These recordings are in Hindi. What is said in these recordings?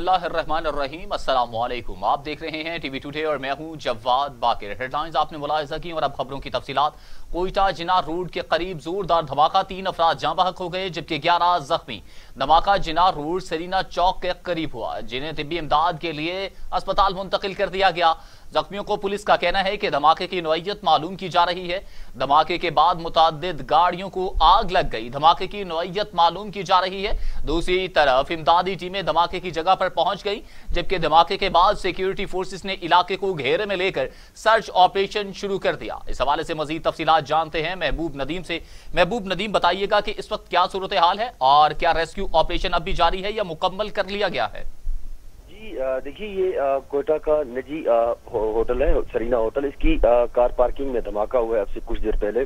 बिस्मिल्लाहिर्रहमानिर्रहीम। अस्सलाम वालेकुम आप देख रहे हैं टीवी टुडे और मैं हूँ जवाद बाकिर। हेडलाइंस आपने मुलाजा की और अब खबरों की तफसीलात। कोयटा जिनार रोड के करीब जोरदार धमाका, तीन अफराद जहाँ बहक हो गए, जबकि ग्यारह जख्मी। धमाका जिनार रोड सरीना चौक के करीब हुआ, जिन्हें तिब्बी इमदाद के लिए अस्पताल मुंतकिल कर दिया गया। जख्मियों को पुलिस का कहना है कि धमाके की नोयत मालूम की जा रही है। धमाके के बाद मुतद गाड़ियों को आग लग गई। धमाके की नोयत मालूम की जा रही है। दूसरी तरफ़ इमदादी टीमें धमाके की जगह पर पहुँच गई, जबकि धमाके के बाद सिक्योरिटी फोर्सेस ने इलाके को घेरे में लेकर सर्च ऑपरेशन शुरू कर दिया। इस हवाले से मजीद तफसीत जानते हैं। महबूब नदीम से महबूब नदीम, बताइएगा कि इस वक्त क्या सूरत हाल है और क्या रेस्क्यू ऑपरेशन अब भी जारी है या मुकम्मल कर लिया गया है? जी देखिए ये कोयटा का निजी होटल है, सरीना होटल। इसकी कार पार्किंग में धमाका हुआ है अब से कुछ देर पहले।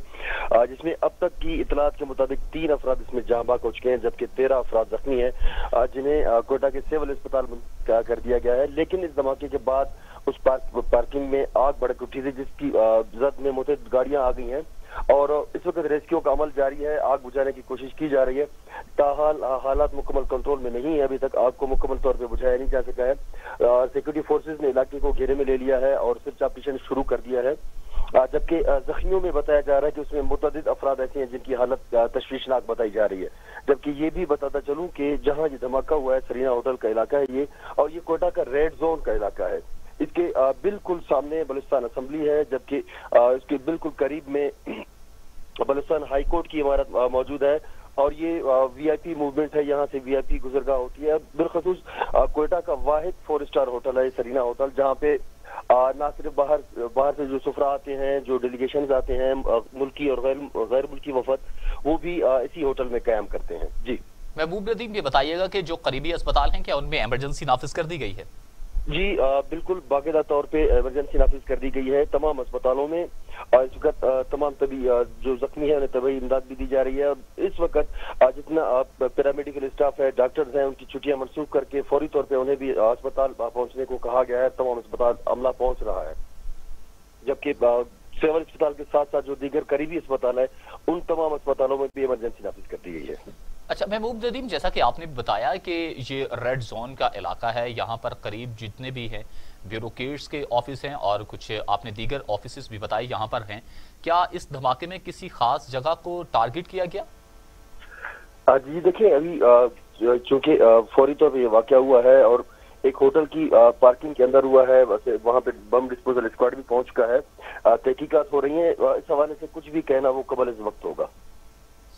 जिसमें अब तक की इतलात के मुताबिक तीन अफराद इसमें जहाँ बाग हो चुके हैं, जबकि तेरह अफराद जख्मी हैं जिन्हें कोयटा के सिविल अस्पताल कर दिया गया है। लेकिन इस धमाके के बाद उस पार्क, पार्किंग में आग भड़क उठी थी, जिसकी जद में मुतद गाड़ियाँ आ गई हैं। और इस वक्त रेस्क्यू का अमल जारी है। आग बुझाने की कोशिश की जा रही है। ताहाल, हालात मुकम्मल कंट्रोल में नहीं है। अभी तक आग को मुकम्मल तौर पर बुझाया नहीं जा सका है। सिक्योरिटी फोर्सेज ने इलाके को घेरे में ले लिया है और सर्च ऑपरेशन शुरू कर दिया है। जबकि जख्मियों में बताया जा रहा है कि उसमें मुतद अफराद ऐसे हैं जिनकी हालत तशवीशनाक बताई जा रही है। जबकि ये भी बताता चलूँ कि जहाँ ये धमाका हुआ है, सरीना होटल का इलाका है ये, और ये कोटा का रेड जोन का इलाका है। इसके बिल्कुल सामने बलुस्तान असम्बली है, जबकि इसके बिल्कुल करीब में बलुस्तान हाईकोर्ट की इमारत मौजूद है। और ये वीआईपी मूवमेंट है, यहाँ से वीआईपी गुजरगा होती है। बिलखसूस कोयटा का वाहिद फोर स्टार होटल है सरीना होटल जहाँ पे ना सिर्फ़ बाहर बाहर से जो सफरा आते हैं, जो डेलीगेशन आते हैं मुल्की और गैर गैर मुल्की वफद, वो भी इसी होटल में कायम करते हैं। जी। महबूब नदीम ये बताइएगा कि जो करीबी अस्पताल हैं, क्या उनमें इमरजेंसी नाफिज कर दी गई है? जी आ, बिल्कुल बाकायदा तौर पे इमरजेंसी नाफिज कर दी गई है तमाम अस्पतालों में। और इस वक्त तमाम तभी जो जख्मी है उन्हें तभी इमदाद भी दी जा रही है। और इस वक्त जितना पैरामेडिकल स्टाफ है डॉक्टर्स हैं उनकी छुट्टियाँ मनसूख करके फौरी तौर पे उन्हें भी अस्पताल पहुँचने को कहा गया है। तमाम अस्पताल अमला पहुँच रहा है। जबकि सिविल अस्पताल के साथ साथ जो दीगर करीबी अस्पताल है उन तमाम अस्पतालों में भी इमरजेंसी नाफिज कर दी गई है। अच्छा महबूब नदीम जैसा कि आपने बताया कि ये रेड जोन का इलाका है यहाँ पर करीब जितने भी हैं ब्यूरोट्स के ऑफ़िस हैं और कुछ आपने दीगर ऑफ़िस भी बताए यहाँ पर हैं क्या इस धमाके में किसी खास जगह को टारगेट किया गया? जी देखिए अभी चूँकि फौरी तौर पर यह वाक़ हुआ है और एक होटल की आ, पार्किंग के अंदर हुआ है वहाँ पे बम डिस्पोजल स्क्वाड भी पहुँच चुका है। तहकीकात हो रही है इस हवाले से कुछ भी कहना वो कबल इस वक्त होगा।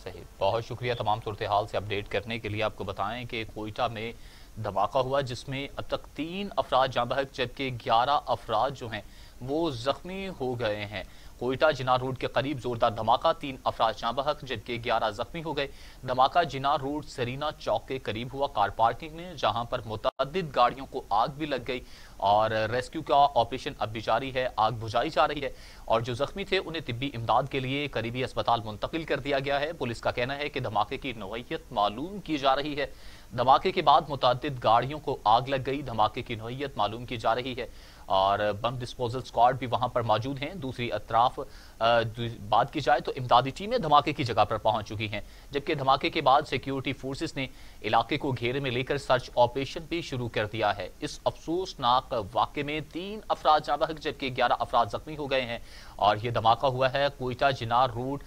सही बहुत शुक्रिया तमाम सूरत हाल से अपडेट करने के लिए आपको बताएँ कि कोयटा में धमाका हुआ, जिसमें अब तक तीन अफराज जहाँ बहक, जबकि ग्यारह अफराज जो हैं, वो जख्मी हो गए हैं। कोयटा जिनार रोड के करीब जोरदार धमाका, तीन अफराज जहाँ बहक, जबकि ग्यारह जख्मी हो गए। धमाका जिनार रोड सरीना चौक के करीब हुआ कार पार्किंग में, जहाँ पर मुतद गाड़ियों को आग भी लग गई। और रेस्क्यू का ऑपरेशन अब भी जारी है, आग बुझाई जा रही है और जो जख्मी थे उन्हें तिब्बी इमदाद के लिए करीबी अस्पताल मुंतकिल कर दिया गया है। पुलिस का कहना है कि धमाके की नोयत मालूम की जा रही है। धमाके के बाद मुतद गाड़ियों को आग लग गई, धमाके की नोयत मालूम की जा रही है। और बम डिस्पोजल स्क्वाड भी वहाँ पर मौजूद हैं। दूसरी अतराफ बात की जाए तो इमदादी टीमें धमाके की जगह पर पहुँच चुकी हैं, जबकि धमाके के बाद सिक्योरिटी फोर्सेस ने इलाके को घेरे में लेकर सर्च ऑपरेशन भी शुरू कर दिया है। इस अफसोसनाक वाक्य में तीन अफराज जाबक जबकि ग्यारह अफराज जख्मी हो गए हैं। और यह धमाका हुआ है कोयटा जिनार रोड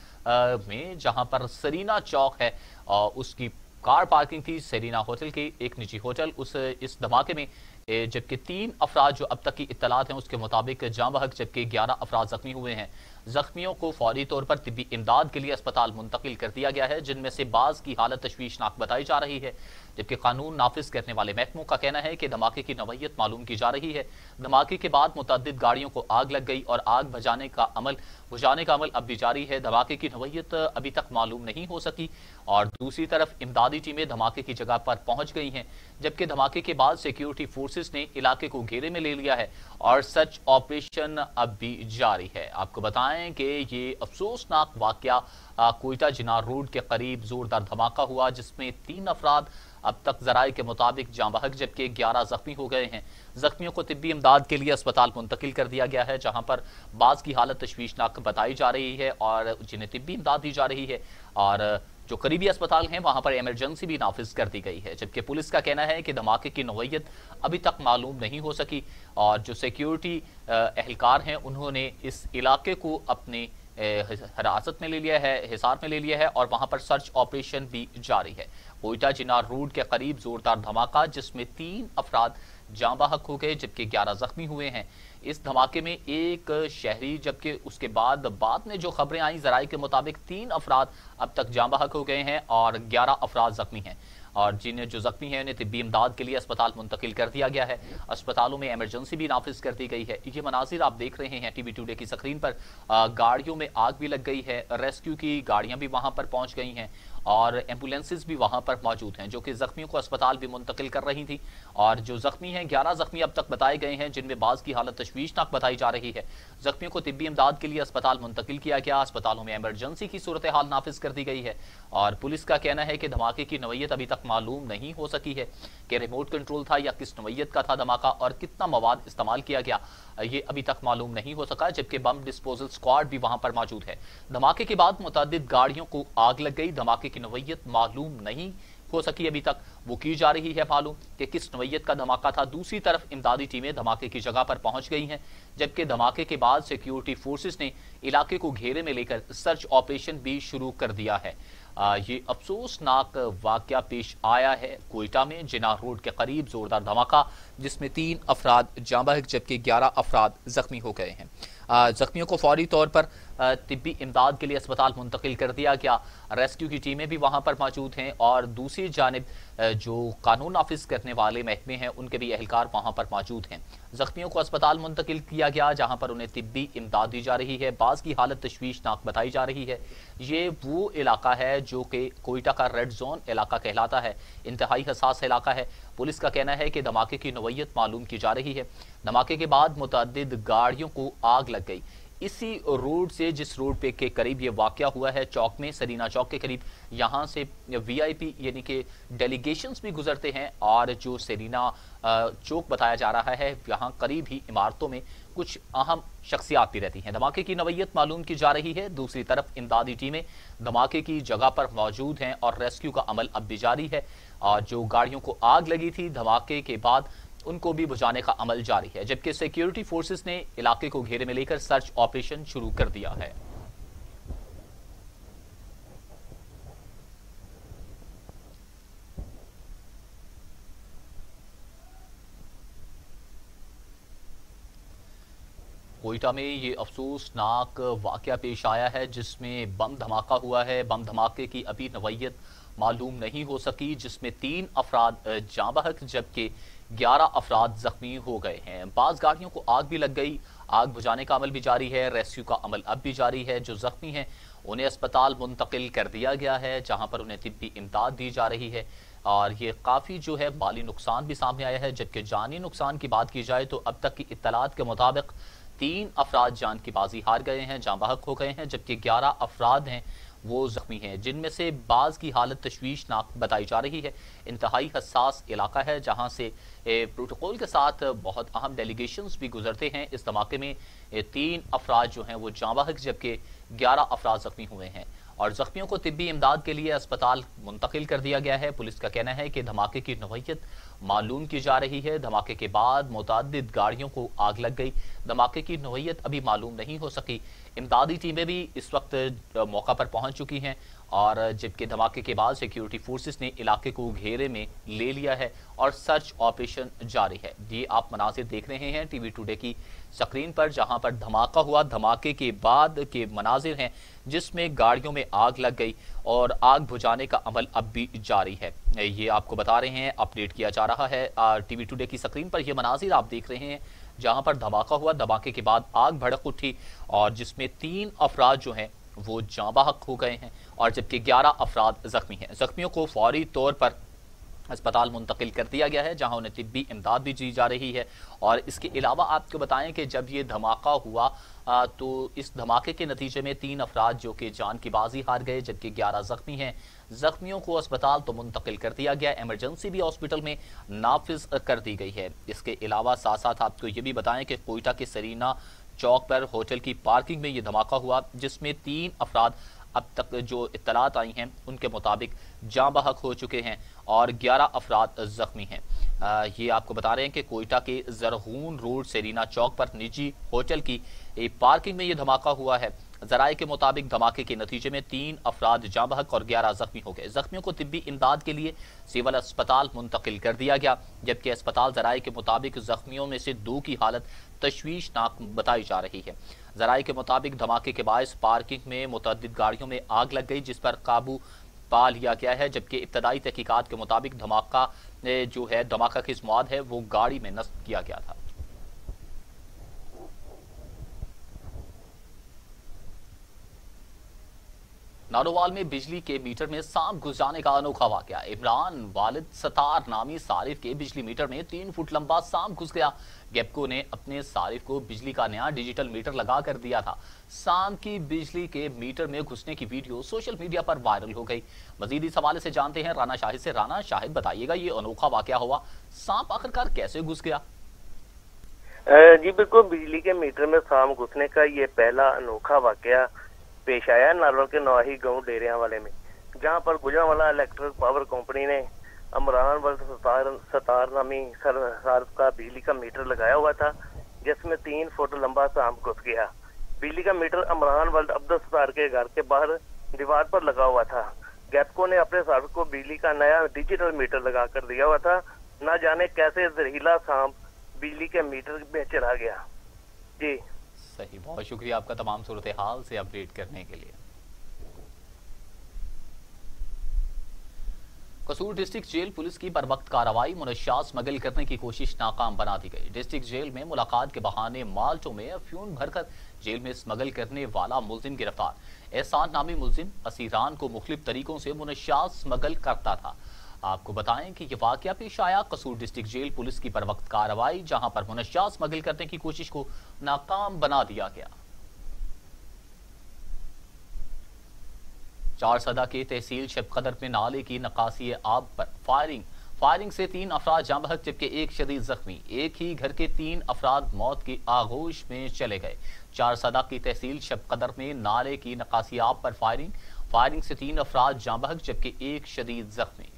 में, जहाँ पर सरीना चौक है उसकी कार पार्किंग थी। सेरीना होटल की एक निजी होटल उस, इस धमाके में जबकि तीन अफराज जो अब तक की इतलात हैं, उसके मुताबिक जाँ बहक जबकि ग्यारह अफराज जख्मी हुए हैं। जख्मियों को फौरी तौर पर तबी इमदाद के लिए अस्पताल मुंतकिल कर दिया गया है, जिनमें से बाज की हालत तशवीशनाक बताई जा रही है। जबकि कानून नाफिज करने वाले महकमों का कहना है कि धमाके की नवैयत मालूम की जा रही है। धमाके के बाद मुतद गाड़ियों को आग लग गई और आग भजाने का अमल, बुझाने का अमल अब भी जारी है। धमाके की नवैयत अभी तक मालूम नहीं हो सकी और दूसरी तरफ़ इमदादी टीमें धमाके की जगह पर पहुँच गई हैं, जबकि धमाके के बाद सिक्योरिटी फोर्सेस ने इलाके को घेरे में ले लिया है और सर्च ऑपरेशन अब भी जारी है। आपको बताएँ कि ये अफसोसनाक वाक्य कोयटा जिनार रोड के करीब जोरदार धमाका हुआ, जिसमें तीन अफराद अब तक जराये के मुताबिक जाँ बहक, जबकि ग्यारह जख्मी हो गए हैं। जख्मियों को तिब्बी इमदाद के लिए अस्पताल मुंतकिल कर दिया गया है, जहाँ पर बाज की हालत तशवीशनाक बताई जा रही है और जिन्हें तिब्बी इमदाद दी जा रही है और जो करीबी अस्पताल हैं, वहाँ पर इमरजेंसी भी नाफिज कर दी गई है, जबकि पुलिस का कहना है कि धमाके की नोयत अभी तक मालूम नहीं हो सकी और जो सिक्योरिटी एहलकार हैं, उन्होंने इस इलाके को अपने हिरासत में ले लिया है, हिसार में ले लिया है और वहाँ पर सर्च ऑपरेशन भी जारी है। कोयटा चिनार रोड के करीब जोरदार धमाका, जिसमें तीन अफराद जाँ बहक हो गए, जबकि ग्यारह जख्मी हुए हैं। इस धमाके में एक शहरी, जबकि उसके बाद बाद में जो खबरें आई, जराये के मुताबिक तीन अफराद अब तक जाँ बहक हो गए हैं और ग्यारह अफराद जख्मी हैं। और जिन्हें जो जख्मी हैं, उन्हें तिब्बी इमदाद के लिए अस्पताल मुंतकिल कर दिया गया है। अस्पतालों में एमरजेंसी भी नाफिज कर दी गई है। ये मनाजिर आप देख रहे हैं टीवी टूडे की स्क्रीन पर। गाड़ियों में आग भी लग गई है। रेस्क्यू की गाड़ियाँ भी वहाँ पर पहुँच गई हैं। और एम्बुलेंसेज भी वहाँ पर मौजूद हैं, जो कि जख्मियों को अस्पताल भी मुंतकिल कर रही थी। और जो जख्मी हैं, ग्यारह जख्मी अब तक बताए गए हैं, जिनमें बाज की हालत तशवीशनाक बताई जा रही है। जख्मियों को तिब्बी इमदाद के लिए अस्पताल मुंतकिल किया गया। अस्पतालों में एमरजेंसी की सूरत हाल नाफिज कर दी गई है। और पुलिस का कहना है कि धमाके की नवैयत अभी तक मालूम नहीं हो सकी है। कि रिमोट कंट्रोल था या किस नवैयत का था धमाका, और कितना मवाद इस्तेमाल किया गया। ये अभी तक मालूम नहीं हो सका, जबकि बम डिस्पोजल स्क्वाड भी वहाँ पर मौजूद है। धमाके के बाद मुतद गाड़ियों को आग लग गई, धमाके की नवैयत मालूम नहीं हो सकी अभी तक। वो की जा रही है मालूम कि किस नवैयत का धमाका था। दूसरी तरफ़ इमदादी टीमें धमाके की जगह पर पहुँच गई हैं, जबकि धमाके के बाद सिक्योरिटी फोर्सेस ने इलाके को घेरे में लेकर सर्च ऑपरेशन भी शुरू कर दिया है। ये अफसोसनाक वाक़ पेश आया है कोयटा में, जिना रोड के करीब जोरदार धमाका, जिसमें तीन अफराद जाँ बहक, जबकि ग्यारह अफराद जख्मी हो गए हैं। जख्मियों को फौरी तौर पर तिब्बी इमदाद के लिए अस्पताल मुंतकिल कर दिया गया। रेस्क्यू की टीमें भी वहाँ पर मौजूद हैं और दूसरी जानब जो कानून नाफिज करने वाले महकमे हैं, उनके भी एहलकार वहाँ पर मौजूद हैं। जख्मियों को अस्पताल मुंतकिल किया गया, जहाँ पर उन्हें तिब्बी इमदाद दी जा रही है। बाज़ की हालत तशवीशनाक बताई जा रही है। ये वो इलाका है जो कि कोयटा का रेड जोन इलाका कहलाता है। इंतहाई हसास इलाका है। पुलिस का कहना है कि धमाके की नवैयत मालूम की जा रही है। धमाके के बाद मुतद गाड़ियों को आग लग गई। इसी रोड से, जिस रोड पे के करीब ये वाक़ हुआ है, चौक में, सरीना चौक के करीब, यहाँ से वीआईपी यानी कि डेलीगेशंस भी गुजरते हैं, और जो सरीना चौक बताया जा रहा है, यहाँ करीब ही इमारतों में कुछ अहम शख्सियात भी रहती हैं। धमाके की नवैयत मालूम की जा रही है। दूसरी तरफ़, इमदादी टीमें धमाके की जगह पर मौजूद हैं, और रेस्क्यू का अमल अब भी जारी है, और जो गाड़ियों को आग लगी थी, धमाके के बाद उनको भी बुझाने का अमल जारी है, जबकि सिक्योरिटी फोर्सेस ने इलाके को घेरे में लेकर सर्च ऑपरेशन शुरू कर दिया है। कोयटा में ये अफसोसनाक वाक़ पेश आया है, जिसमें बम धमाका हुआ है। बम धमाके की अभी नवैयत मालूम नहीं हो सकी, जिसमें तीन अफराद जाँ बहक जबकि ग्यारह अफराद जख्मी हो गए हैं। बाज गाड़ियों को आग भी लग गई। आग बुझाने का अमल भी जारी है। रेस्क्यू का अमल अब भी जारी है। जो जख्मी हैं, उन्हें अस्पताल मुंतकिल कर दिया गया है, जहाँ पर उन्हें तिब्बी इमदाद दी जा रही है। और ये काफ़ी जो है माली नुकसान भी सामने आया है। जबकि जानी नुकसान की बात की जाए तो अब तक की इतलात के मुताबिक तीन अफराद जान की बाजी हार गए हैं जाँ बहक हो गए हैं। जबकि ग्यारह अफराद हैं वो जख्मी हैं, जिनमें से बाज की हालत तशवीशनाक बताई जा रही है। इंतहाई हसास इलाका है, जहाँ से प्रोटोकॉल के साथ बहुत अहम डेलीगेशन भी गुजरते हैं। इस धमाके में तीन अफराज जो हैं, वो जाँबाहक जबकि ग्यारह अफराज जख्मी हुए हैं। और जख्मियों को तिबी इमदाद के लिए अस्पताल मुंतकिल कर दिया गया है। पुलिस का कहना है कि धमाके की नवैयत मालूम की जा रही है। धमाके के बाद मुतद गाड़ियों को आग लग गई। धमाके की नोयत अभी मालूम नहीं हो सकी। इमदादी टीमें भी इस वक्त मौका पर पहुँच चुकी हैं। और जबकि धमाके के बाद सिक्योरिटी फोर्सेस ने इलाके को घेरे में ले लिया है और सर्च ऑपरेशन जारी है। ये आप मनाजिर देख रहे हैं टीवी टुडे की स्क्रीन पर, जहाँ पर धमाका हुआ। धमाके के बाद के मनाजिर हैं, जिसमें गाड़ियों में आग लग गई और आग बुझाने का अमल अब भी जारी है। ये आपको बता रहे हैं, अपडेट किया जा रहा है। टीवी टुडे की स्क्रीन पर यह मनाजिर आप देख रहे हैं, जहाँ पर धमाका हुआ। धमाके के बाद आग भड़क उठी और जिसमें तीन अफराद जो हैं वो जाँबाहक हो गए हैं और जबकि ग्यारह अफराद जख्मी हैं। जख्मियों को फौरी तौर पर अस्पताल मुंतकिल कर दिया गया है, जहाँ उन्हें तिब्बी इमदाद भी दी जा रही है। और इसके अलावा आपको बताएँ कि जब ये धमाका हुआ तो इस धमाके के नतीजे में तीन अफराद जो कि जान की बाजी हार गए, जबकि ग्यारह जख्मी हैं। जख्मियों को अस्पताल तो मुंतकिल कर दिया गया एमरजेंसी भी हॉस्पिटल में नाफिज कर दी गई है। इसके अलावा साथ साथ आपको ये भी बताएँ कि कोयटा के सरीना चौक पर होटल की पार्किंग में ये धमाका हुआ, जिसमें तीन अफराद अब तक जो इतलात आई हैं, उनके मुताबिक जाँ बहक हो चुके हैं और 11 अफराद जख्मी हैं। ये आपको बता रहे हैं कि कोयटा के जरहून रोड सेरीना चौक पर निजी होटल की पार्किंग में ये धमाका हुआ है। जराये के मुताबिक धमाके के नतीजे में तीन अफराद जाँ बहक और ग्यारह जख्मी हो गए। जख्मियों को तिब्बी इमदाद के लिए सिविल अस्पताल मुंतकिल कर दिया गया, जबकि अस्पताल जराये के मुताबिक जख्मियों में से दो की हालत तशवीशनाक बताई जा रही है। जराये के मुताबिक धमाके के बायस पार्किंग में मुतद गाड़ियों में आग लग गई, जिस पर काबू पा लिया गया है, जबकि इब्तदाई तहकीकत के मुताबिक धमाका जो है, धमाका किस मौद है, वो गाड़ी में नस्ब किया गया था। नारोवाल में बिजली के मीटर में सांप घुस जाने का अनोखा वाक्य। इमरान वालिद सतार नामी सारिफ के बिजली मीटर में तीन फुट लंबा सांप घुस गया। गेपको ने अपने सारिफ को बिजली का नया डिजिटल मीटर लगा कर दिया था। सांप की बिजली के मीटर में घुसने की वीडियो सोशल मीडिया पर वायरल हो गई। मजीद इस हवाले से जानते हैं। राना शाहिद से, राना शाहिद, बताइएगा ये अनोखा वाक्य हुआ। सांप आखिरकार कैसे घुस गया? जी बिल्कुल, बिजली के मीटर में सांप घुसने का ये पहला अनोखा वाक्य पेश आया नारोल के नवाही गाँव डेरिया वाले में। जहाँ पर गुजरावाला इलेक्ट्रिक पावर कंपनी ने अमरान वर्ल्ड सतार, सतार नामी सर का बिजली का मीटर लगाया हुआ था जिसमें तीन फुट लंबा सांप घुस गया। बिजली का मीटर अमरान वर्ल्ड अब्दुल सतार के घर के बाहर दीवार पर लगा हुआ था। गैपको ने अपने साथ को बिजली का नया डिजिटल मीटर लगा कर दिया हुआ था। न जाने कैसे जहरीला सांप बिजली के मीटर में चला गया। जी सही। बहुत शुक्रिया आपका तमाम सूरत हाल से अपडेट करने के लिए। कसूर डिस्ट्रिक्ट जेल पुलिस की बर वक्त कार्रवाई मुनशात स्मगल करने की कोशिश नाकाम बना दी गई। डिस्ट्रिक्ट जेल में मुलाकात के बहाने माल्टो में अफ्यून भरकर जेल में स्मगल करने वाला मुलजिम गिरफ़्तार। एहसान नामी मुलजिम असीरान को मुख्तलिफ़ तरीकों से मुनशात स्मगल करता था। आपको बताएँ कि यह वाक्य पेश आया कसूर डिस्ट्रिक्ट जेल पुलिस की पर वक्त कार्रवाई, जहाँ पर मुनशा स्मगल करने की कोशिश को नाकाम बना दिया गया। चार सदा के तहसील शबकदर में नाले की नकासी आब पर फायरिंग। फायरिंग से तीन अफराद जाम बहक जबकि एक शदीद जख्मी। एक ही घर के तीन अफराद मौत की आगोश में चले गए। चार सदा की तहसील शबकदर में नाले की नकासी आब पर फायरिंग। फायरिंग से तीन अफराद जाम बहक जबकि एक शदीद जख्मी।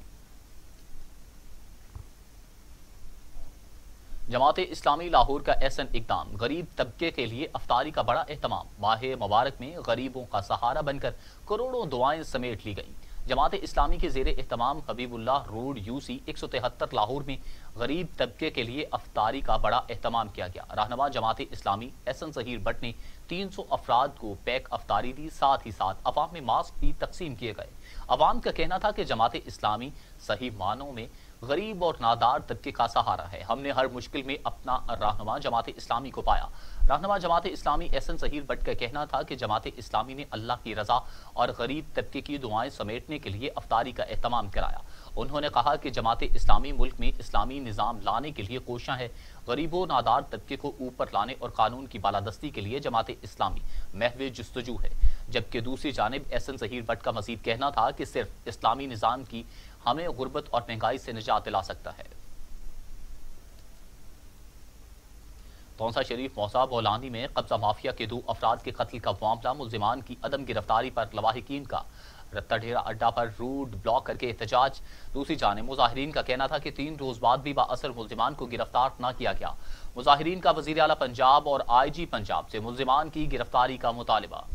जमात इस्लामी लाहौर का ऐसा इकदाम। गरीब तबके के लिए अफतारी का बड़ा अहतमाम माह मुबारक में गरीबों का सहारा बनकर करोड़ों दुआएँ समेट ली गई। जमात इस्लामी के जेर अहतमाम हबीबुल्लाह रोड यूसी एक सौ तिहत्तर लाहौर में गरीब तबके के लिए अफतारी का बड़ा अहतमाम किया गया। रहनमा जमात इस्लामी एहसन जहीर भट्ट ने तीन सौ अफराद को पैक अफतारी दी, साथ ही साथ अवाम में मास्क भी तकसीम किए गए। अवाम का कहना था कि जमात इस्लामी सही मानों में गरीब और नादार तबके का सहारा है। हमने हर मुश्किल में अपना रहनुमा जमात इस्लामी को पाया। रहनुमा जमात इस्लामी एहसन सहीर भट्ट का कहना था कि जमात इस्लामी ने अल्लाह की रजा और गरीब तबके की दुआएँ समेटने के लिए अफतारी का अहतमाम कराया। उन्होंने कहा कि जमात इस्लामी मुल्क में इस्लामी निज़ाम लाने के लिए कोशा है। गरीबों, नादार तबके को ऊपर लाने और कानून की बालादस्ती के लिए जमात इस्लामी महव जस्तजू है। जबकि दूसरी जानब एहसन सहीर भट्ट का मजीद कहना था कि सिर्फ़ इस्लामी निज़ाम की हमें गुर्बत और महँगाई से निजात दिला सकता है। तोसा शरीफ मौसा बोलानी में कब्जा माफिया के दो अफराद के कत्ल का मामला मुलजिमान की अदम गिरफ्तारी पर लवाहिकीन का। रत्ता अड्डा पर रूट ब्लॉक करके एहतजाज। दूसरी जाने, मुजाहरीन का कहना था कि तीन रोज बाद भी बासर मुलजमान को गिरफ़्तार न किया गया। मुजाहरीन का वज़ीर अला पंजाब और आई जी पंजाब से मुलजमान की गिरफ्तारी का मुतालबा।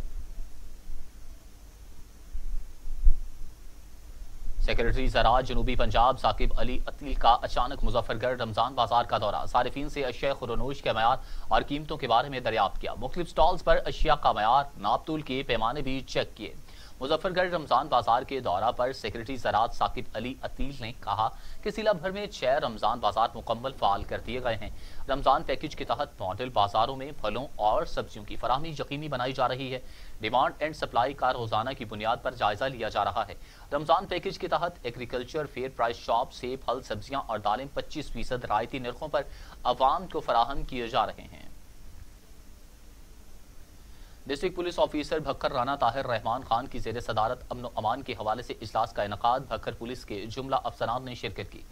सेक्रेटरी जरा जनूबी पंजाब साकिब अली अतील का अचानक मुजफ्फरगढ़ रमज़ान बाज़ार का दौरा। सार्फिन से अशिया खुरनोश के मैार और कीमतों के बारे में दरियाफ्त किया। मुख्तु स्टॉल्स पर अशिया का मैार, नापतुल के पैमाने भी चेक किए। मुजफ्फरगढ़ रमज़ान बाज़ार के दौरा पर सेक्रेटरी ज़रात साकिब अली अतील ने कहा कि जिला भर में छह रमज़ान बाज़ार मुकम्मल फाल कर दिए गए हैं। रमज़ान पैकेज के तहत मॉडल बाजारों में फलों और सब्जियों की फराहमी यकीनी बनाई जा रही है। डिमांड एंड सप्लाई का रोज़ाना की बुनियाद पर जायजा लिया जा रहा है। रमज़ान पैकेज के तहत एग्रीकल्चर फेयर प्राइस शॉप से फल, सब्ज़ियाँ और दालें पच्चीस फ़ीसद रायती नरखों पर आवाम को फराहम किए जा रहे हैं। District police officer Bhakkar Rana Tahir Rehman Khan की जेर सदारत अमन अमान के हवाले से इजलास का इनका भक्कर पुलिस के जुमला अफसरान ने शिरकत की।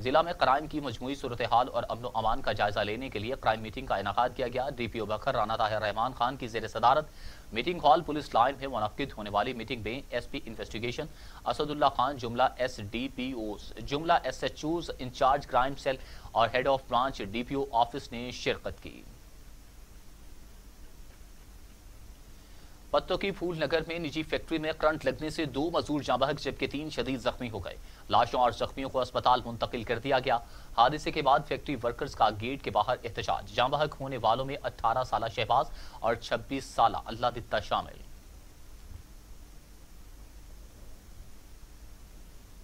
जिला में क्राइम की मजमू सूरत हाल और अमन अमान का जायजा लेने के लिए क्राइम मीटिंग का इनका किया गया। डी पी ओ बखर राना ताहिर रहमान खान की जेर सदारत मीटिंग हॉल पुलिस लाइन में मुनद होने वाली मीटिंग में S P investigation, Asadullah Khan जुमला एस डी पी ओ जुमला S H Os incharge crime cell और head of branch D P O office ने शिरकत की। पत्तों की फूल नगर में निजी फैक्ट्री में करंट लगने से दो मजदूर जांबहक जबकि तीन शदीद जख्मी हो गए। लाशों और जख्मियों को अस्पताल मुंतकिल कर दिया गया। हादसे के बाद फैक्ट्री वर्कर्स का गेट के बाहर एहतजाज। जांबहक होने वालों में 18 साल शहबाज और 26 साल अल्लाह दित्ता शामिल।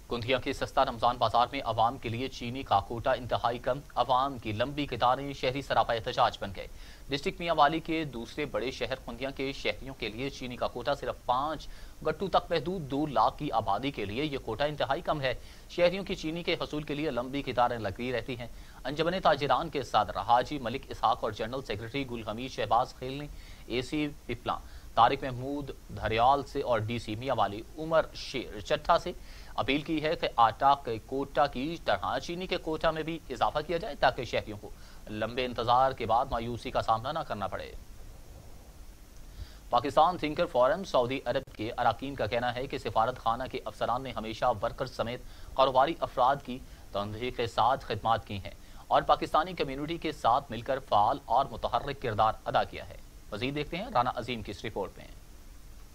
कुंधिया के सस्ता रमज़ान बाज़ार में आवाम के लिए चीनी का कोटा इंतहाई कम। अवाम की लंबी कतारें शहरी सरापा एहतजाज बन गए। डिस्ट्रिक्ट मियावाली के दूसरे बड़े शहर खुंदिया के शहरियों के लिए चीनी का कोटा सिर्फ़ पाँच, गट्टू तक महदूद दो लाख की आबादी के लिए यह कोटा इंतहाई कम है। शहरियों की चीनी के हसूल के लिए लंबी कतारें लगी रहती हैं। अंजमन ताजिरान के साथ हाजी मलिक इसहाक और जनरल सेक्रेटरी गुल हमीद शहबाज खेल ने ए सी पिपला, तारिक महमूद धरियाल से और डी सी मियावाली उमर शेर चट्ठा से अपील की है कि आटा के कोटा की तरह, चीनी के कोटा में भी इजाफा किया जाए ताकि शहरियों को लंबे इंतज़ार के बाद मायूसी का सामना न करना पड़े। पाकिस्तान थिंकर फोरम सऊदी अरब के अरकान का कहना है कि सिफारत खाना के अफसरान ने हमेशा वर्कर्स समेत कारोबारी अफराद की तंजीह के साथ खदमात की हैं और पाकिस्तानी कम्यूनिटी के साथ मिलकर फाल और मुतहरक किरदार अदा किया है। मजीद देखते हैं राना अजीम की इस रिपोर्ट में।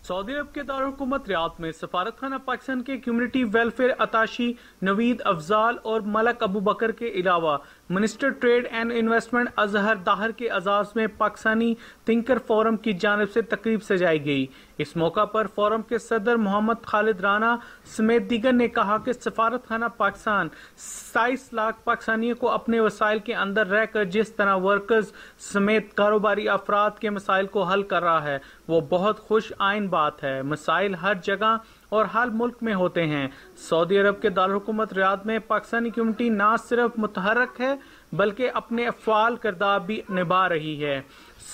सऊदी अरब के दारकूमत रियाद में सफारत खाना पाकिस्तान के community welfare attache Naveed Afzal और मलक अबू बकर के अलावा minister trade and investment Azhar Dahar के एजाज में पाकिस्तानी थिंकर फोरम की जानब से तकरीब सजाई गई। इस मौका पर फोरम के सदर मोहम्मद खालिद राना समेत दीगर ने कहा कि सफारत खाना पाकिस्तान सताईस लाख पाकिस्तानियों को अपने वसाइल के अंदर रहकर जिस तरह वर्कर्स समेत कारोबारी अफराद के मसाइल को हल कर रहा है, वो बहुत खुश आइन बात है। मसाइल हर जगह और हर मुल्क में होते हैं। सऊदी अरब के दारकूमत रियाद में पाकिस्तानी कम्युनिटी न सिर्फ़ मुतहरक है, बल्कि अपने अफवाल करदार भी निभा रही है।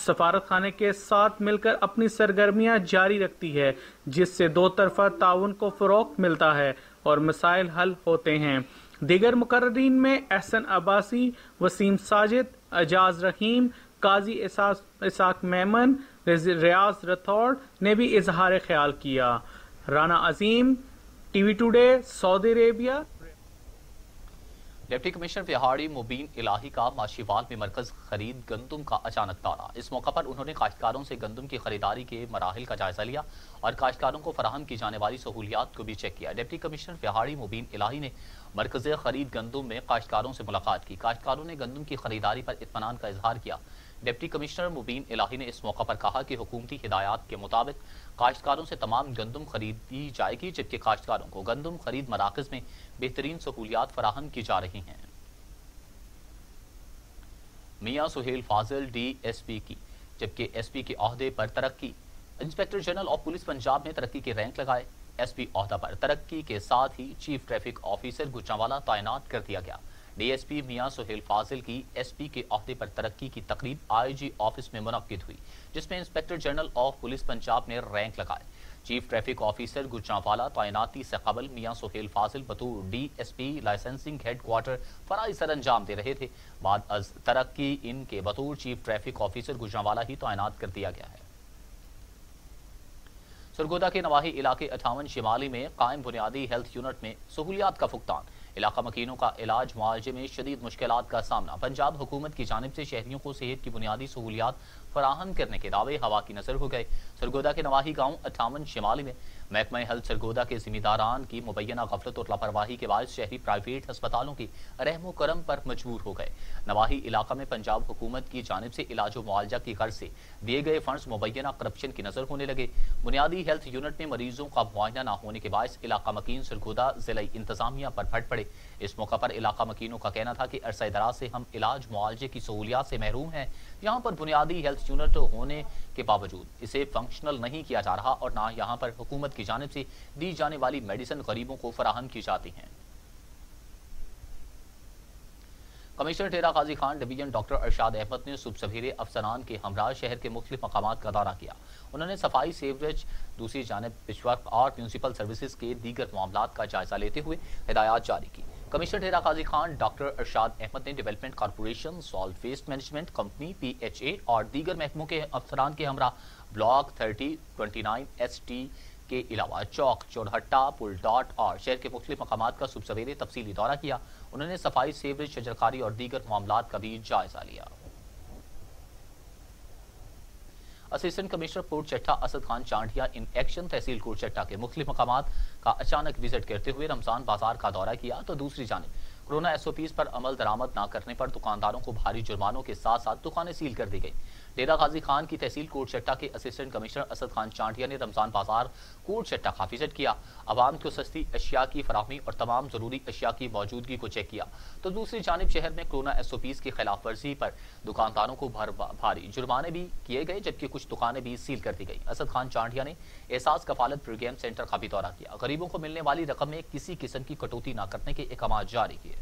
सफारत खाने के साथ मिलकर अपनी सरगर्मियाँ जारी रखती है, जिससे दो तरफा ताउन को फरोख मिलता है और मसाइल हल होते हैं। दिगर मुकर्रीन में एहसन अब्बासी, वसीम साजिद एजाज रहीम, काजी इसाक मेमन, रियाज रथौड़ ने भी इजहार ख्याल किया। Rana Azeem, TV today, Saudi Arabia. Deputy commissioner बिहाड़ी Mubeen इलाही का माशीवाल में मरकज खरीद गंदुम का अचानक दौरा इस मौका पर उन्होंने काश्तकारों से गंदुम की खरीदारी के मराहल का जायजा लिया और काश्तकारों को फराहम की जाने वाली सहूलियात को भी चेक किया। डिप्टी कमिश्नर बिहाड़ी मुबीन इलाही ने मरकज खरीद गंदम में काश्तकारों से मुलाकात की। काश्तकारों ने गंदम की खरीदारी पर इतमान का इजहार किया। डिप्टी कमिश्नर मुबीन इलाही ने इस मौका पर कहा कि हुकूमती हिदायत के मुताबिक काश्तकारों से तमाम गंदम खरीदी जाएगी, जबकि काश्तकारों को गंदम खरीद मराकज में बेहतरीन सहूलियात फराहम की जा रही हैं। Mian Suhail Fazil D S P की, जबकि एस पी के अहदे पर तरक्की। Inspector general of police Punjab ने तरक्की के रैंक लगाए। एस पी अहदा पर तरक्की के साथ ही चीफ ट्रैफ़िक ऑफिसर गुजरावाला तैनात कर दिया गया। डीएसपी मियाँ सुहेल फाजिल की एसपी के अहदे पर तरक्की की तकरीब आईजी ऑफ़िस में मुनद हुई, जिसमें inspector general of police Punjab ने रैंक लगाए। चीफ ट्रैफ़िक ऑफिसर गुजरावाला तैनाती से कबल मियाँ सुहेल फाजिल बतूर डीएसपी लाइसेंसिंग हेडक्वार्टर फराई सर अंजाम दे रहे थे। बाद अज तरक्की इनके बतूर चीफ ट्रैफ़िक ऑफिसर गुजरावाला ही तैनात कर दिया गया है। सरगोदा के नवाही इलाके अठावन शिमाली में कायम बुनियादी हेल्थ यूनिट में सहूलियात का फुकतान इलाका मकीनों का इलाज, मुआवजे में शदीद मुश्किल का सामना। पंजाब हुकूमत की जानब से शहरियों को सेहत की बुनियादी सहूलियात फराहम करने के दावे हवा की नज़र हो गए। सरगोदा के नवाही गाँव अठावन शिमाली में महकमा हल सरगोदा के जिम्मेदारान की मुबैना गफलत और लापरवाही के बाद शहरी प्राइवेट अस्पतालों की रहमो करम पर मजबूर हो गए। नवाही इलाका में पंजाब हुकूमत की जानब से इलाज मुआवजा की गर्ज से दिए गए फंड मुबैना करप्शन की नज़र होने लगे। बुनियादी हेल्थ यूनिट में मरीजों का मुआयना न होने के बायस इलाका मकीन सरगोदा जिला इंतजामिया पर फट पड़े। इस मौका पर इलाका मकीनों का कहना था कि अरसा दराज से हम इलाज मुआवजे की सहूलियात से महरूम हैं। यहाँ पर बुनियादी हेल्थ यूनिट होने के बावजूद इसे फंक्शनल नहीं किया जा रहा और न यहाँ पर हुकूमत की जानब से दी जाने वाली मेडिसिन गरीबों को फराहम की जाती हैं। Commissioner Dera Ghazi Khan, division doctor Arshad Ahmad ने सुबह सवेरे अफसरान के हमरा शहर के मुख्त मकाम का दौरा किया। उन्होंने सफ़ाई सेवरेज, दूसरी जानब पिछवर्क और म्यूनसिपल सर्विसेज़ के दीगर मामला का जायजा लेते हुए हिदायत जारी की। कमिश्नर डेरा गाजी खान, डॉक्टर अरशाद अहमद ने development corporation solid waste management company, PHA और दीगर महकमों के अफसरान के हमरा block thirty twenty nine S T के अलावा चौक, चौरहट्टा, पुल डॉट और शहर के मुख्तलिफ़ मकाम का सुबह सवेरे तफसीली दौरा किया। उन्होंने सफ़ाई, सेवरेज शजरकारी और दीगर मामला का भी जायजा लिया। Assistant commissioner Kot Chutta Asad Khan Chandia in action tehsil court चट्टा के मुख्य मकाम का अचानक विज़िट करते हुए रमज़ान बाज़ार का दौरा किया। तो दूसरी जानब, कोरोना एसओपीज पर अमल दरामद न करने पर दुकानदारों को भारी जुर्मानों के साथ साथ दुकानें सील कर दी गई। डेरा गाजी खान की तहसील कोट चट्टा के असिस्टेंट कमिश्नर असद खान चांटिया ने रमज़ान बाज़ार कोट चट्टा का विज़िट किया। आवाम को सस्ती अशिया की फराहमी और तमाम ज़रूरी अशिया की मौजूदगी को चेक किया। तो दूसरी जानब शहर में कोरोना एस ओ पीज की खिलाफ वर्जी पर दुकानदारों को भर भारी जुर्माने भी किए गए, जबकि कुछ दुकानें भी सील कर दी गई। असद खान चांटिया ने एहसास कफालत प्रोग्राम सेंटर का भी दौरा किया। गरीबों को मिलने वाली रकम में किसी किस्म की कटौती न करने के अहकाम जारी किए।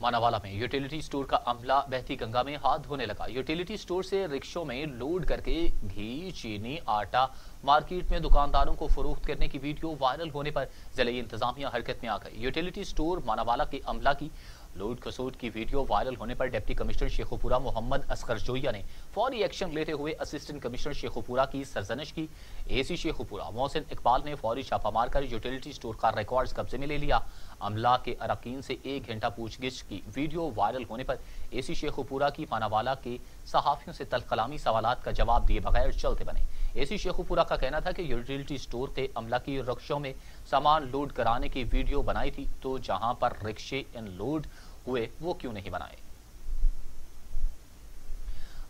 मानावाला में यूटिलिटी स्टोर का अमला बहती गंगा में हाथ धोने लगा। यूटिलिटी स्टोर से रिक्शों में लोड करके घी, चीनी, आटा मार्केट में दुकानदारों को फरोख्त करने की वीडियो वायरल होने पर ज़िले इंतजामिया हरकत में आ गई। यूटिलिटी स्टोर मानावाला के अमला की लोड खसोट की वीडियो वायरल होने पर डिप्टी कमिश्नर शेखोपुरा मोहम्मद असकर जोया ने फौरी एक्शन लेते हुए असिस्टेंट कमिश्नर शेखोपुरा की सरजनिश की। एसी शेखोपुरा, मोहसिन इकबाल ने फौरी छापा मारकर यूटिलिटी स्टोर का रिकॉर्ड कब्जे में ले लिया। अमला के अरकान से एक घंटा पूछगिछ की वीडियो वायरल होने पर एसी शेखोपुरा की पानावाला के सहाफियों से तलकलामी सवाल का जवाब दिए बगैर चलते बने। एसी शेखुपुरा का कहना था कि यूटिलिटी स्टोर के अमला की रक्षों में सामान लोड कराने की वीडियो बनाई थी तो जहाँ पर रिक्शे लोड हुए, वो क्यों नहीं बनाए?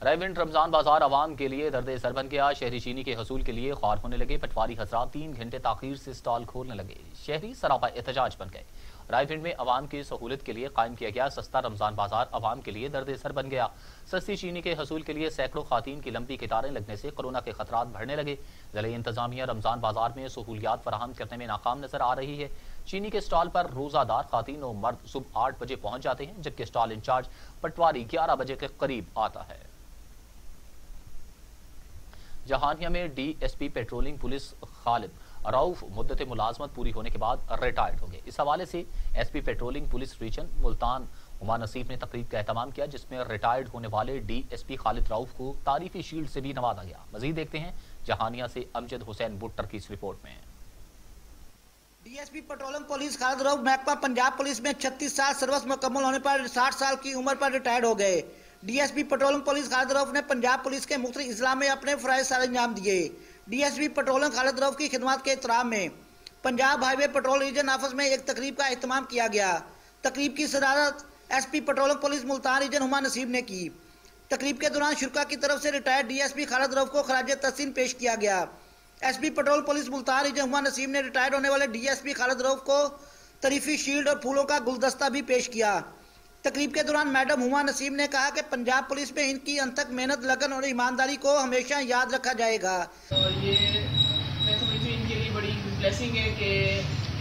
रेविंड रमज़ान बाज़ार आवाम के लिए, दर्द सर बन गया शहरी चीनी के हसूल के लिए ख्वार होने लगे। पटवारी हजरा तीन घंटे ताखिर से स्टॉल खोलने लगे। शहरी सरापा एहतजाज बन गए। रायफिंड में अवाम की सहूलत के लिए कायम किया गया। सस्ता रमज़ान बाज़ार अवाम के लिए दर्द सर बन गया। सस्ती चीनी के हसूल के लिए सैकड़ों खातन की लंबी कितारें लगने से कोरोना के खतरा बढ़ने लगे। ज़िले इंतजामिया रमज़ान बाज़ार में सहूलियात फराहम करने में नाकाम नज़र आ रही है। चीनी के स्टॉल पर रोजादार खातन और मर्द सुबह आठ बजे पहुँच जाते हैं, जबकि स्टॉल इंचार्ज पटवारी ग्यारह बजे के करीब आता है। जहानिया में DSP patrolling police Khalid Rauf मुद्दत मुलाजमत पूरी होने के बाद रिटायर्ड हो गए। इस हवाले से SP patrolling police region Multan Huma Naseeb ने तकरीब का अहतमाम किया, जिसमें रिटायर्ड होने वाले डीएसपी खालिद रऊफ को तारीफी शील्ड से भी नवाजा गया। मजीद देखते हैं जहानिया से अमजद हुसैन बुट्टर की इस रिपोर्ट में। DSP patrolling police Khalid Rauf महकमा पंजाब पुलिस में छत्तीस साल सर्वस मुकम्मल होने पर साठ साल की उम्र पर रिटायर्ड हो गए। DSP patrolling police Khalid Rauf ने पंजाब पुलिस के मुख्त इजला में अपने फ़राइज सर अंजाम दिए। डीएसपी पेट्रोलिंग खालिद रऊफ की खिदमत के एहतराम में। Punjab highway patrol region office में एक तकरीब का अहतमाम किया गया। तकरीब की सदारत SP patrolling police Multan region Huma Naseeb ने की। तकरीब के दौरान शुरा की तरफ़ से रिटायर्ड डीएसपी खालिद रऊफ को खराज तहसीन पेश किया गया। SP patrol police Multan region Huma Naseeb ने रिटायर्ड होने वाले डीएसपी खालिद रऊफ को तरीफी शील्ड और फूलों का गुलदस्ता भी पेश किया। तकरीब के दौरान मैडम हुमा नसीम ने कहा कि पंजाब पुलिस में इनकी अंतक मेहनत, लगन और ईमानदारी को हमेशा याद रखा जाएगा। और ये, मैं इनके लिए बड़ी ब्लेसिंग है कि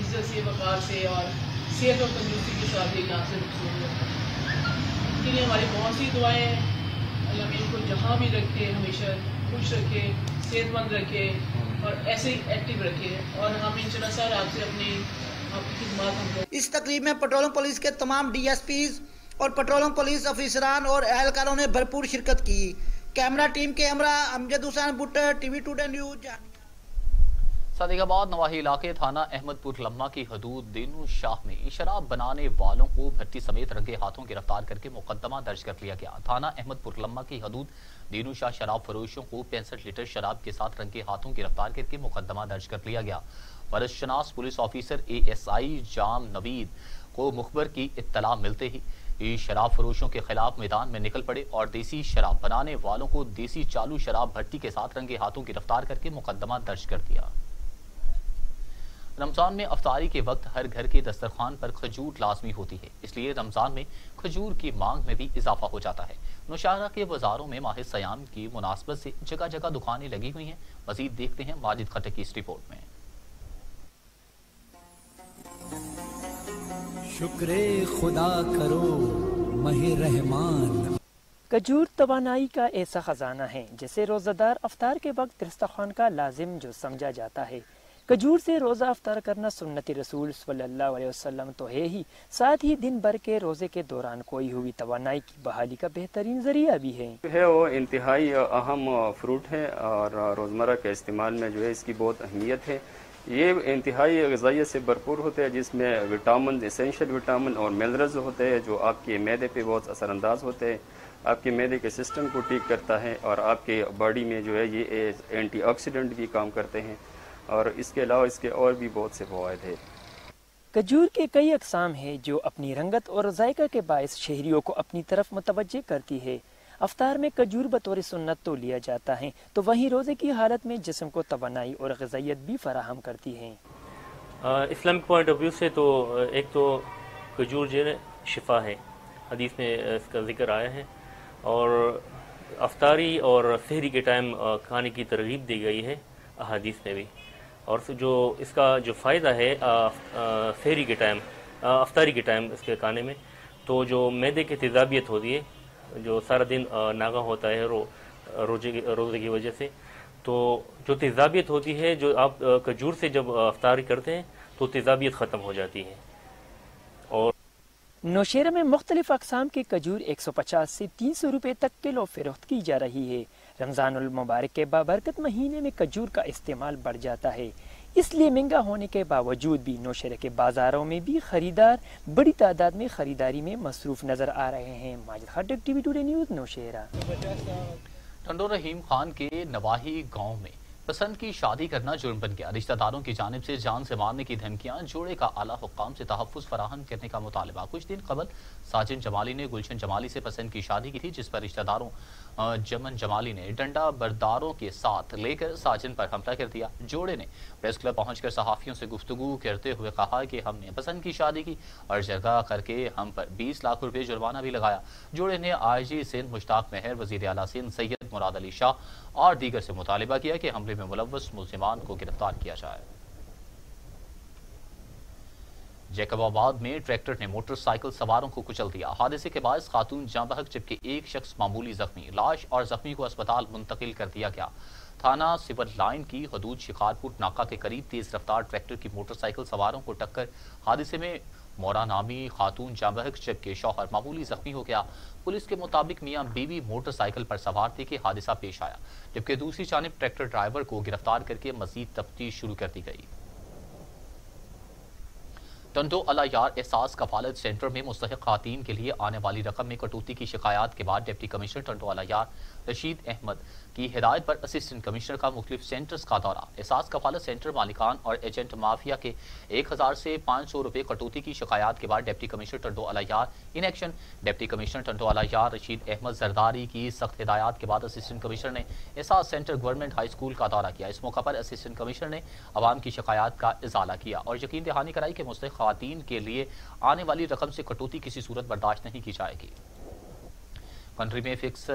इज़्ज़त से, वकार से और सेहत और तंदुरुस्ती के साथ ये यहाँ से इनके लिए हमारी बहुत सी दुआएँ अल्लाह इनको जहाँ भी रखे, हमेशा खुश रखे, सेहतमंद रखे और ऐसे ही एक्टिव रखे। और हम इन सर आपसे अपनी इस तकरीब में पेट्रोलिंग पुलिस के तमाम डीएसपीज और पेट्रोलिंग पुलिस अफिसरान और एहलकारों ने भरपूर शिरकत की। कैमरा टीम के हमरा Amjad Hussain Bhuttar TV today news Sadiqabad नवाही इलाके थाना अहमदपुर लम्मा की हदूद दीनू शाह में शराब बनाने वालों को भट्टी समेत रंगे हाथों गिरफ़्तार करके मुकदमा दर्ज कर लिया गया। थाना अहमदपुर लम्मा की हदूद दीनू शाह शराब फरोशों को पैंसठ लीटर शराब के साथ रंगे हाथों गिरफ़्तार करके मुकदमा दर्ज कर लिया गया। फरशनास police officer A S I Jam Naveed को मुखबर की इत्तला मिलते ही शराब फरोशों के खिलाफ मैदान में निकल पड़े और देसी शराब बनाने वालों को देसी चालू शराब भट्टी के साथ रंगे हाथों गिरफ़्तार करके मुकदमा दर्ज कर दिया। रमज़ान में अफतारी के वक्त हर घर के दस्तरखान पर खजूर लाजमी होती है इसलिए रमज़ान में खजूर की मांग में भी इजाफा हो जाता है। नौशारा के बाजारों में माह सयाम की मुनासबत से जगह जगह दुकानें लगी हुई हैं। मजीद देखते हैं माजिद खटक की इस रिपोर्ट में। शुक्र खुदा करो महे रहमान। खजूर तोानाई का ऐसा ख़जाना है जिसे रोज़ादार अफ्तार के वक्त दस्तखान का लाजिम जो समझा जाता है। खजूर से रोज़ा अफ्तार करना सुन्नत रसूल सल्लल्लाहु अलैहि वसल्लम तो है ही। साथ ही दिन भर के रोज़े के दौरान कोई हुई तोानाई की बहाली का बेहतरीन ज़रिया भी है। है वो इंतहाई अहम फ्रूट है और रोज़मर्रा के इस्तेमाल में जो है इसकी बहुत अहमियत है। ये इंतहाई गजाइत से भरपूर होते हैं जिसमें विटामिन इसेंशियल विटामिन और मिनरल्स होते हैं जो आपके मैदे पे बहुत असरानंदाज होते हैं। आपके मैदे के सिस्टम को ठीक करता है और आपके बॉडी में जो है ये एंटीऑक्सीडेंट भी काम करते हैं। और इसके अलावा इसके और भी बहुत से फवाद है। खजूर के कई अकसाम है जो अपनी रंगत और जायका के बायस शहरियों को अपनी तरफ़ मुतवजह करती है। अफ्तार में खजूर बतौर सुन्नत तो लिया जाता है तो वहीं रोज़े की हालत में जिसम को तोानाई और गजाइत भी फराहम करती है। इस्लामिक पॉइंट ऑफ़ व्यू से तो एक तो खजूर जो है शिफा है। हदीस में इसका ज़िक्र आया है। और अफ्तारी और शहरी के टाइम खाने की तरगीब दी गई है अदीस में भी। और जो इसका जो फ़ायदा है शहरी के टाइम अफ्तारी के टाइम इसके खाने में तो जो मैदे की तेज़ाबियत होती है, जो सारा दिन नागा होता है रो, रोज़े रोज़े की वजह से तो जो तेज़ाबियत होती है, जो आप खजूर से जब अफ्तारी करते हैं तो तेज़ाबियत ख़त्म हो जाती है। और नौशेरा में मुख्तलिफ़ अकसाम के खजूर एक सौ पचास से तीन सौ रुपये तक किलो फरोख्त की जा रही है। रमज़ान मुबारक के बाबरकत महीने में खजूर का इस्तेमाल बढ़ जाता है। इसलिए महँगा होने के बावजूद भी नौशहरे के बाजारों में भी खरीदार, बड़ी तादाद में खरीदारी में मसरूफ नज़र आ रहे हैं। Majid TV news, Nowshera. रहीम खान के नवाही गाँव में पसंद की शादी करना जुर्म बन गया। रिश्तेदारों की जानब से जान से मारने की धमकियाँ, जोड़े का आला हुकाम से तहफ़ फराहम करने का मुतालबा। कुछ दिन कबल साजिन जमाली ने गुलशन जमाली से पसंद की शादी की थी, जिस पर रिश्तेदारों जमन जमाली ने डंडा बरदारों के साथ लेकर साजिन पर हमला कर दिया। जोड़े ने प्रेस क्लब पहुंचकर सहाफ़ियों से गुफ्तु करते हुए कहा कि हमने पसंद की शादी की और जगह करके हम पर बीस लाख रुपये जुर्माना भी लगाया। जोड़े ने आई जी सिंध मुश्ताक मेहर, वज़ीर अला सिंध सैयद मुराद अली शाह और दीगर से मुतालबा किया कि हमले में मुलवस मुलजमान को गिरफ़्तार किया जाए। जैकबाबाद में ट्रैक्टर ने मोटरसाइकिल सवारों को कुचल दिया। हादसे के बाद खातून जांबहक जबकि एक शख्स मामूली जख्मी, लाश और जख्मी को अस्पताल मुंतकिल कर दिया गया। थाना सिविल लाइन की हदूद शिकारपुर नाका के करीब तेज रफ्तार ट्रैक्टर की मोटरसाइकिल सवारों को टक्कर। हादसे में मोरा नामी खातून जांबहक जबकि शौहर मामूली जख्मी हो गया। पुलिस के मुताबिक मियाँ बीवी मोटरसाइकिल पर सवार थे कि हादसा पेश आया, जबकि दूसरी जानब ट्रैक्टर ड्राइवर को गिरफ़्तार करके मजीद तफ्तीश शुरू कर दी गई। टंडो अलायार एहसास कफालत सेंटर में मुस्तक खातन के लिए आने वाली रकम में कटौती की शिकायत के बाद डिप्टी कमिश्नर टंडो अला यार रशीद अहमद की हिदायत पर असिस्टेंट कमिश्नर का मुख्तलिफ़ सेंटर्स का दौरा। एहसास कफालत सेंटर मालिकान और एजेंट माफिया के एक हज़ार से पाँच सौ रुपये कटौती की शिकायत के बाद deputy commissioner Tando Allahyar in action. Deputy commissioner Tando Allahyar Rashid Ahmed Zardari की सख्त हिदायत के बाद असिस्टेंट कमिश्नर ने एहसास सेंटर गवर्नमेंट हाई स्कूल का दौरा किया। इस मौका पर असिस्टेंट कमिश्नर ने आवाम की शिकायत का इजाला किया और यकीन दहानी कराई कि मुस्तक खातन के लिए आने वाली रकम से कटौती किसी सूरत बर्दाश्त नहीं की जाएगी। कंट्री में फिक्स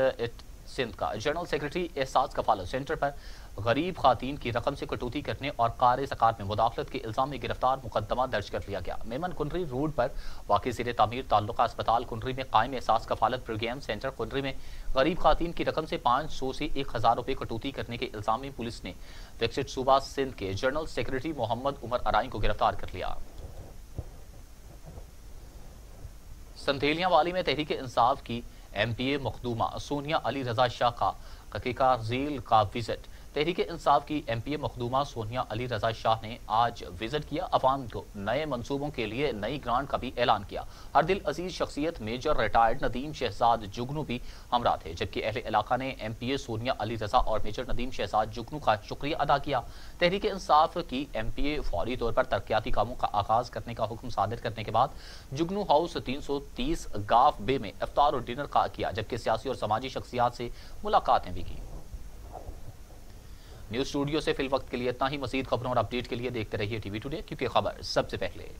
सिंध का। जनरल सेक्रेटरी एहसास कफालत सेंटर पर गरीब खातन की रकम से कटौती करने और कार सकार में मुदाखलत के इल्ज़ाम में गिरफ़्तार मुकदमा दर्ज कर लिया गया। मेमन कुंडरी रोड पर वाकई ज़िले तमीर ताल्लुका अस्पताल कुंडरी में कायम एहसास कफालत प्रोग्राम सेंटर कुंडरी में गरीब खातन की रकम से पाँच सौ से एक हज़ार रुपये कटौती करने के इल्ज़ाम में पुलिस ने विकसित सूबा सिंध के जनरल सेक्रेटरी मोहम्मद उमर अराई को गिरफ़्तार कर लिया। संथेलियाँ वाली में तहरीक इंसाफ की M P A Makhdooma Sonia Ali Raza Shah का ककीका झील का विज़िट। तहरीक इंसाफ की M P A Makhdooma Sonia Ali Raza Shah ने आज विज़िट किया। अवाम को नए मनसूबों के लिए नई ग्रांट का भी ऐलान किया। हर दिल अज़ीज़ शख्सियत मेजर रिटायर्ड नदीम शहजाद जुगनू भी हमरा थे, जबकि अहले इलाका ने M P A Sonia Ali Raza और मेजर नदीम शहजाद जुगनू का शुक्रिया अदा किया। तहरीक इंसाफ की एम पी ए फौरी तौर पर तरक्याती कामों का आगाज़ करने का हुक्म सादिर करने के बाद जुगनू हाउस तीन सौ तीस गाफ बे में अफ्तार और डिनर का किया, जबकि सियासी और समाजी शख्सियात से मुलाकातें भी की। न्यूज़ स्टूडियो से फिल वक्त के लिए इतना ही। मजीद खबरों और अपडेट के लिए देखते रहिए टीवी टुडे, क्योंकि खबर सबसे पहले।